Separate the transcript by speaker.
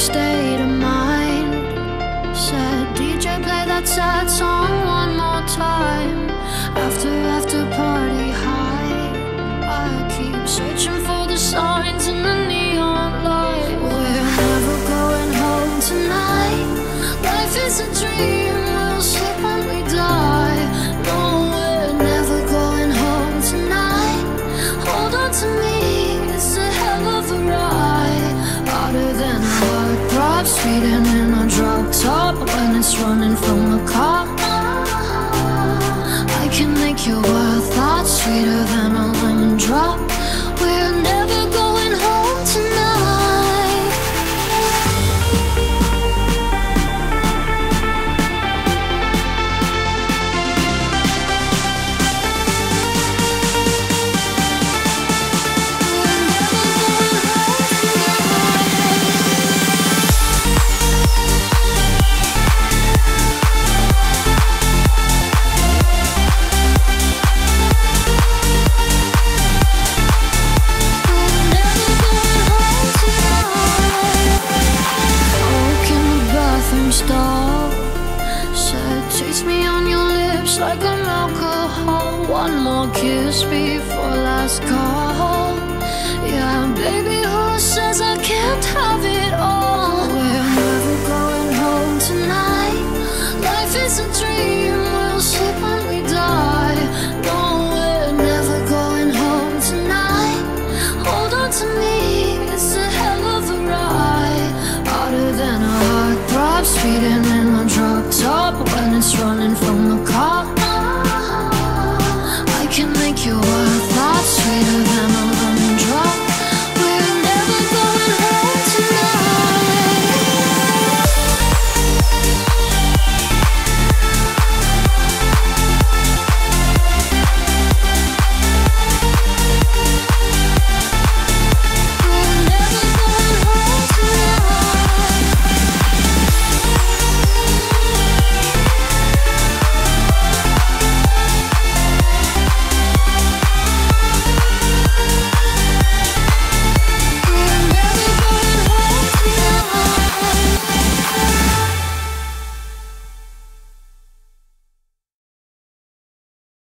Speaker 1: stayed a mile. Running from a car. I can make your taste me on your lips like an alcohol. One more kiss before